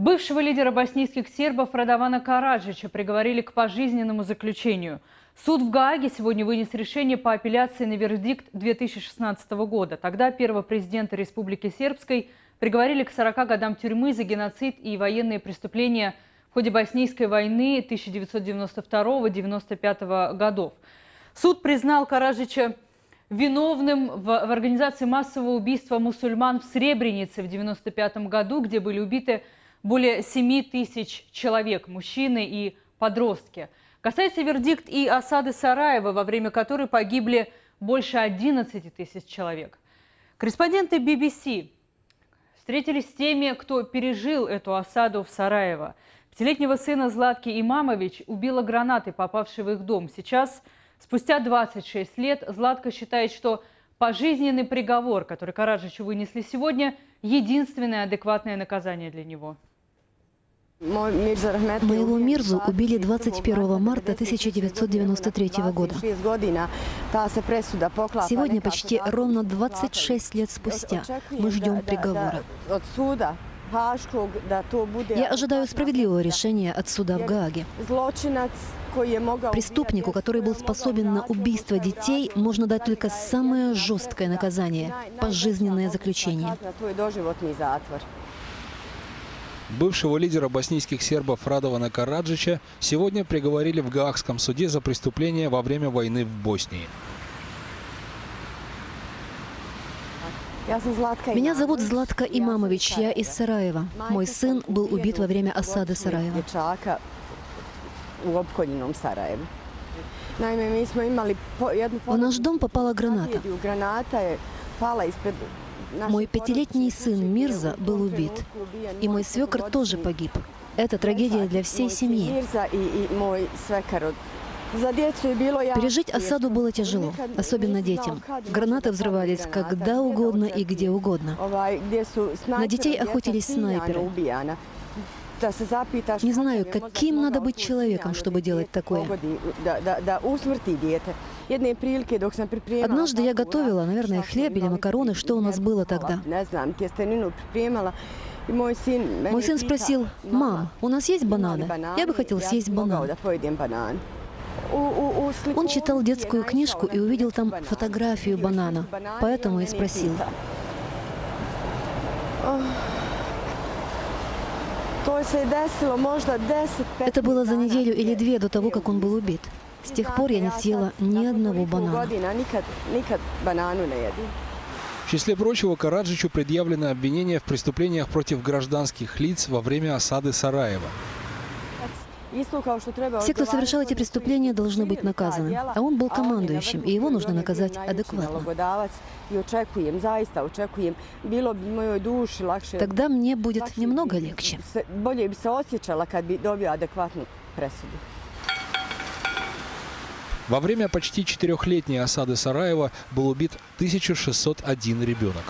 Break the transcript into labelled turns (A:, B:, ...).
A: Бывшего лидера боснийских сербов Радована Караджича приговорили к пожизненному заключению. Суд в Гааге сегодня вынес решение по апелляции на вердикт 2016 года. Тогда первого президента Республики Сербской приговорили к 40 годам тюрьмы за геноцид и военные преступления в ходе боснийской войны 1992-1995 годов. Суд признал Караджича виновным в, в организации массового убийства мусульман в Сребренице в 1995 году, где были убиты более 7 тысяч человек, мужчины и подростки. Касается вердикт и осады Сараева, во время которой погибли больше 11 тысяч человек. Корреспонденты BBC встретились с теми, кто пережил эту осаду в Сараево. Пятилетнего сына Златки Имамович убила гранатой, попавшей в их дом. Сейчас, спустя 26 лет, Златка считает, что пожизненный приговор, который Караджичу вынесли сегодня, единственное адекватное наказание для него.
B: Моего Мирзу убили 21 марта 1993 года. Сегодня, почти ровно 26 лет спустя, мы ждем приговора. Я ожидаю справедливого решения от суда в Гааге. Преступнику, который был способен на убийство детей, можно дать только самое жесткое наказание – пожизненное заключение.
C: Бывшего лидера боснийских сербов Радована Караджича сегодня приговорили в Гаагском суде за преступление во время войны в Боснии.
B: Меня зовут Златка Имамович, я из Сараева. Мой сын был убит во время осады Сараева. В наш дом попала граната. Мой пятилетний сын Мирза был убит, и мой свекр тоже погиб. Это трагедия для всей семьи. Пережить осаду было тяжело, особенно детям. Гранаты взрывались когда угодно и где угодно. На детей охотились снайперы. Не знаю, каким надо быть человеком, чтобы делать такое. Однажды я готовила, наверное, хлеб или макароны, что у нас было тогда. Мой сын спросил, «Мам, у нас есть бананы? Я бы хотел съесть банан». Он читал детскую книжку и увидел там фотографию банана, поэтому и спросил. Это было за неделю или две до того, как он был убит. С тех пор я не съела ни одного банана.
C: В числе прочего, Караджичу предъявлено обвинение в преступлениях против гражданских лиц во время осады Сараева.
B: Все, кто совершал эти преступления, должны быть наказаны. А он был командующим, и его нужно наказать адекватно. Тогда мне будет немного легче.
C: Во время почти четырехлетней осады Сараева был убит 1601 ребенок.